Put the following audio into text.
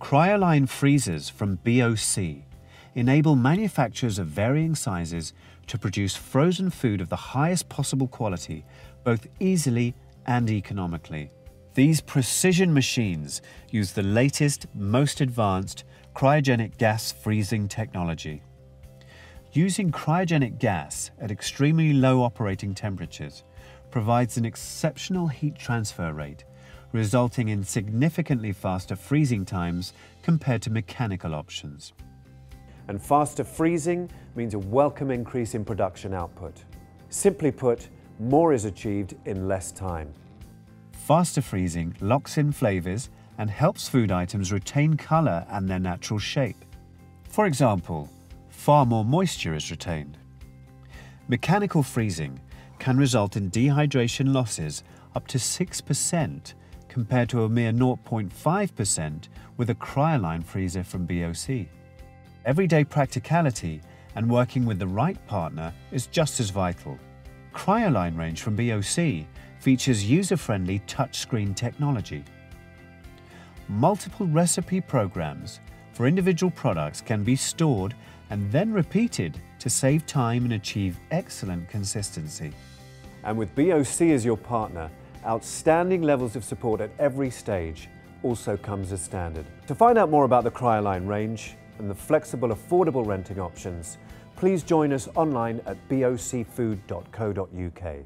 Cryoline freezers from BOC enable manufacturers of varying sizes to produce frozen food of the highest possible quality, both easily and economically. These precision machines use the latest, most advanced cryogenic gas freezing technology. Using cryogenic gas at extremely low operating temperatures provides an exceptional heat transfer rate, resulting in significantly faster freezing times compared to mechanical options. And faster freezing means a welcome increase in production output. Simply put, more is achieved in less time. Faster freezing locks in flavours and helps food items retain colour and their natural shape. For example, far more moisture is retained. Mechanical freezing can result in dehydration losses up to 6% compared to a mere 0.5% with a cryoline freezer from BOC. Everyday practicality and working with the right partner is just as vital. Cryoline range from BOC features user-friendly touchscreen technology. Multiple recipe programs for individual products can be stored and then repeated to save time and achieve excellent consistency. And with BOC as your partner, outstanding levels of support at every stage also comes as standard. To find out more about the Cryoline range and the flexible, affordable renting options, please join us online at bocfood.co.uk.